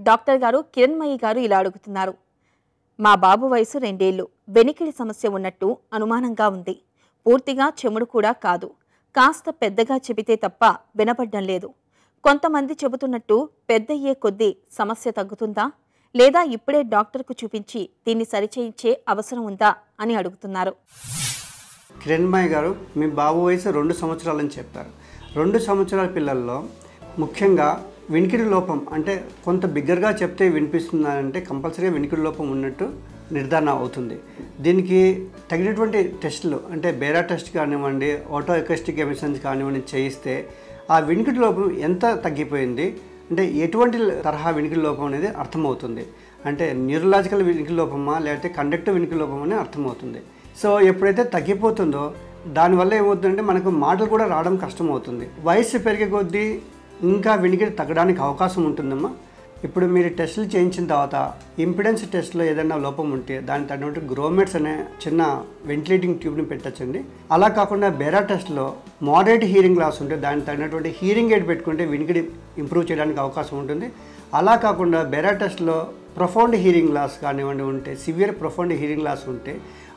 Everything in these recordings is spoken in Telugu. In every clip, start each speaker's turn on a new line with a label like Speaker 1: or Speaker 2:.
Speaker 1: డాక్టర్ గారు కిరణ్మయి గారు ఇలా అడుగుతున్నారు. మా బాబు వయసు రెండేళ్ళు వెనికిడి సమస్య ఉన్నట్టు అనుమానంగా ఉంది. పూర్తిగా చెముడు కూడా కాదు. కాస్త పెద్దగా చెబితే తప్ప వినపడ్డం లేదు. కొంతమంది చెబుతున్నట్టు పెద్దయ్యే కొద్దీ సమస్య తగ్గుతుందా? లేదా ఇప్పుడే డాక్టర్కు చూపించి దీన్ని సరిచేయించే అవసరం ఉందా? అని అడుగుతున్నారు.
Speaker 2: కిరణ్మయ్య గారు మీ బాబు వయసు రెండు సంవత్సరాలని చెప్పారు రెండు సంవత్సరాల పిల్లల్లో ముఖ్యంగా వినికిడి లోపం అంటే కొంత బిగ్గరగా చెప్తే వినిపిస్తుందంటే కంపల్సరీగా వినికిడి లోపం ఉన్నట్టు నిర్ధారణ అవుతుంది. దీనికి తగినటువంటి టెస్టులు అంటే బేరా టెస్ట్ కానివ్వండి ఆటో ఎకస్టిక్ ఎమిషన్స్ కానివ్వండి చేయిస్తే ఆ వినికిడి లోపం ఎంత తగ్గిపోయింది అంటే ఎటువంటి తరహా వినికిడి లోపం అనేది అర్థమవుతుంది. అంటే న్యూరలాజికల్ వినికిడి లోపమా లేకపోతే కండక్టివ్ వినికిడి లోపం అని అర్థమవుతుంది. సో ఎప్పుడైతే తగ్గిపోతుందో దానివల్ల ఏమవుతుందంటే మనకు మాటలు కూడా రావడం కష్టం అవుతుంది వయసు పెరిగే కొద్దీ ఇంకా వినికిడి తగ్గడానికి అవకాశం ఉంటుందమ్మా. ఇప్పుడు మీరు టెస్టులు చేయించిన తర్వాత ఇంపిడెన్స్ టెస్ట్లో ఏదైనా లోపం ఉంటే దానికి తగినట్టు గ్రోమెట్స్ అనే చిన్న వెంటిలేటింగ్ ట్యూబ్ని పెట్టచ్చండి. అలా కాకుండా బెరా టెస్ట్లో మోడరేట్ హీరింగ్ లాస్ ఉంటే దానికి తగినటువంటి హీరింగ్ ఎయిడ్ పెట్టుకుంటే వినికిడి ఇంప్రూవ్ చేయడానికి అవకాశం ఉంటుంది. అలా కాకుండా బెరా టెస్ట్లో ప్రొఫౌండ్ హీరింగ్ లాస్ కానివ్వండి ఉంటే సివియర్ ప్రొఫౌండ్ హీరింగ్ లాస్ ఉంటే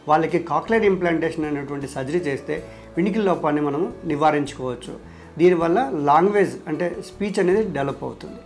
Speaker 2: వాళ్ళకి కాక్లైడ్ ఇంప్లాంటేషన్ అనేటువంటి సర్జరీ చేస్తే వినికిడి లోపాన్ని మనము నివారించుకోవచ్చు. దీనివల్ల లాంగ్వేజ్ అంటే స్పీచ్ అనేది డెవలప్ అవుతుంది.